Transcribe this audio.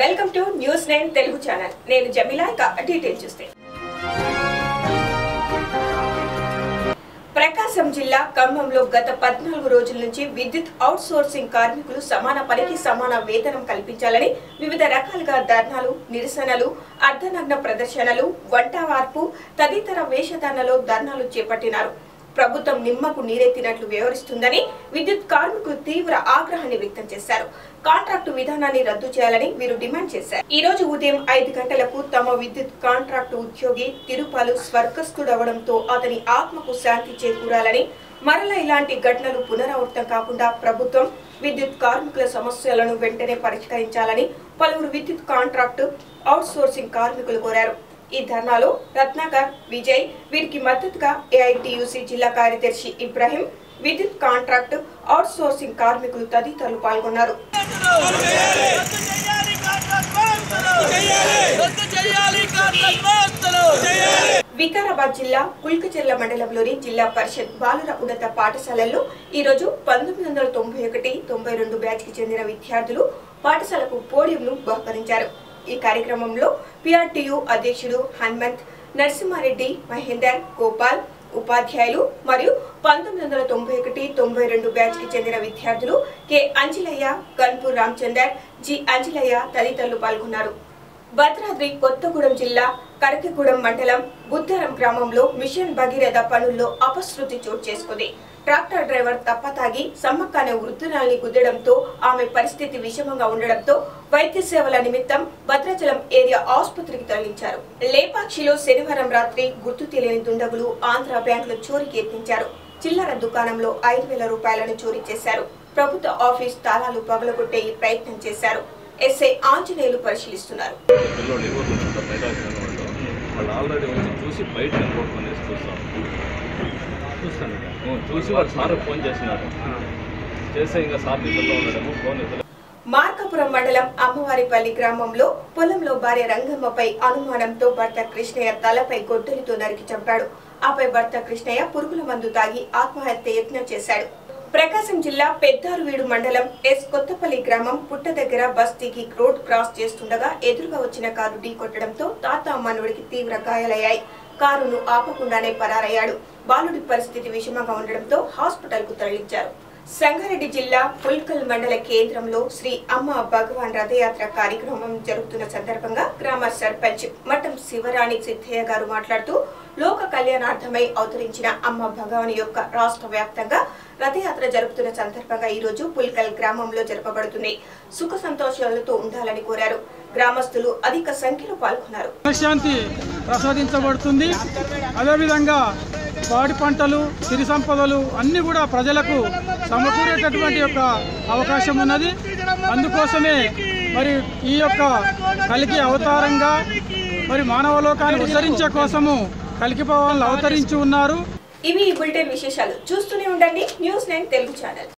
Welcome to news nine Telugu channel. నేను జమిలా ఇక detail చూస్తే. ప్రకాశం జిల్లా ఖమ్మంలో గత పద్నాలుగు రోజుల నుంచి విద్యుత్ అవుట్ సోర్సింగ్ కార్మికులు సమాన పనికి సమాన వేతనం కల్పించాలని వివిధ రకాలుగా ధర్నాలు నిరసనలు అర్ధనగ్న ప్రదర్శనలు వంట వార్పు తదితర వేషధారణలో ధర్నాలు చేపట్టినారు. ప్రభుత్వం నిమ్మకు నీరెత్తినట్లు వ్యవహరిస్తుందని విద్యుత్ కార్మికులు తీవ్ర ఆగ్రహాన్ని వ్యక్తం చేశారు. కాంట్రాక్టు విధానాన్ని రద్దు చేయాలని వీరు డిమాండ్ చేశారు. ఈ రోజు ఉదయం ఐదు గంటలకు తమ విద్యుత్ కాంట్రాక్టు ఉద్యోగి తిరుపాలు స్వర్గస్థుడవడంతో అతని ఆత్మకు శాంతి చేకూరాలని మరలా ఇలాంటి ఘటనలు పునరావృతం కాకుండా ప్రభుత్వం విద్యుత్ కార్మికుల సమస్యలను వెంటనే పరిష్కరించాలని పలువురు విద్యుత్ కాంట్రాక్టు అవుట్ సోర్సింగ్ కార్మికులు కోరారు. ఈ ధర్నాలో రత్నాకర్ విజయ్ వీరికి మద్దతుగా ఏఐటియుసి జిల్లా కార్యదర్శి ఇబ్రాహిం విద్యుత్ కాంట్రాక్ట్ అవుట్ సోర్సింగ్ కార్మికులు తదితరులు పాల్గొన్నారు. వికారాబాద్ జిల్లా కుల్కచెర్ల మండలంలోని జిల్లా పరిషత్ బాలుర ఉన్నత పాఠశాలల్లో ఈ రోజు పంతొమ్మిది వందల తొంభై ఒకటి తొంభై రెండు బ్యాచ్కి చెందిన విద్యార్థులు పాఠశాలకు పోడియంను బహుకరించారు. ఈ కార్యక్రమంలో పిఆర్టీయు అధ్యక్షుడు హనుమంత్ నరసింహారెడ్డి మహేందర్ గోపాల్ ఉపాధ్యాయులు మరియు పంతొమ్మిది వందల తొంభై ఒకటి తొంభై రెండు బ్యాచ్కి చెందిన విద్యార్థులు కె. అంజలయ్య గన్పూర్ రామచందర్ జి. అంజలయ్య తదితరులు పాల్గొన్నారు. భద్రాద్రి కొత్తగూడెం జిల్లా కరకగూడెం మండలం బుద్ధరం గ్రామంలో మిషన్ భగీరథ పనుల్లో అపశృతి చోటు చేసుకుంది. ట్రాక్టర్ డ్రైవర్ తప్పతాగి సమ్మక్క అనే వృద్ధురాలిని గుద్దడంతో ఆమె పరిస్థితి విషమంగా ఉండడంతో వైద్య సేవల నిమిత్తం భద్రాచలం ఏరియా ఆసుపత్రికి తరలించారు. లేపాక్షిలో శనివారం రాత్రి గుర్తు తెలియని దుండగులు ఆంధ్ర బ్యాంకులో చోరీకి యత్నించారు. చిల్లర దుకాణంలో ఐదు వేల రూపాయలను చోరీ చేశారు. ప్రభుత్వ ఆఫీస్ తాళాలు పగలగొట్టే ఈ ప్రయత్నం చేశారు. ఎస్ఐ ఆంజనేయులు పరిశీలిస్తున్నారు. వాళ్ళు ఆల్రెడీ వచ్చి చూసి బయట చూస్తాం. చూస్తాను. చూసి వాళ్ళు సార్ ఫోన్ చేసినారు చేస్తే ఇంకా సార్ ఉండడము ఫోన్ మార్కాపురం మండలం అమ్మవారిపల్లి గ్రామంలో పొలంలో భార్య రంగమ్మపై అనుమానంతో భర్త కృష్ణయ్య తలపై గొడ్డలితో నరికి చంపాడు. ఆపై భర్త కృష్ణయ్య పురుగుల మందు తాగి ఆత్మహత్య యత్నం చేశాడు. ప్రకాశం జిల్లా పెద్దారువీడు మండలం ఎస్ కొత్తపల్లి గ్రామం పుట్ట దగ్గర బస్ దిగి రోడ్ క్రాస్ చేస్తుండగా ఎదురుగా వచ్చిన కారు ఢీకొట్టడంతో తాత మనవడికి తీవ్ర గాయాలయ్యాయి. కారును ఆపకుండానే పరారయ్యాడు. బాలుడి పరిస్థితి విషమంగా ఉండడంతో హాస్పిటల్కు తరలించారు. సంగారెడ్డి జిల్లా పుల్కల్ మండల కేంద్రంలో శ్రీ అమ్మ భగవాన్ రథయాత్ర కార్యక్రమం జరుగుతున్న సందర్భంగా గ్రామ సర్పంచ్ మఠం శివరాణి సిద్ధయ్య గారు మాట్లాడుతూ లోక కళ్యాణార్థమై అవతరించిన అమ్మ భగవాన్ యొక్క రాష్ట్ర వ్యాప్తంగా రథయాత్ర జరుపుతున్న సందర్భంగా ఈ రోజు పుల్కల్ గ్రామంలో జరపబడుతుంది. సుఖ సంతోషాలతో ఉండాలని కోరారు. గ్రామస్తులు అధిక సంఖ్యలో పాల్గొన్నారు. ప్రసాదించబడుతుంది అదేవిధంగా పాడి పంటలు సిరి సంపదలు అన్నీ కూడా ప్రజలకు సమకూరేటటువంటి యొక్క అవకాశం ఉన్నది. అందుకోసమే మరి ఈ యొక్క కలికి అవతారంగా మరి మానవ లోకాన్ని ఉద్ధరించే కోసము కలికి అవతరించి ఉన్నారు. ఇవి బులెటిన్ విశేషాలు. చూస్తూనే ఉండండి. News nine Telugu channel.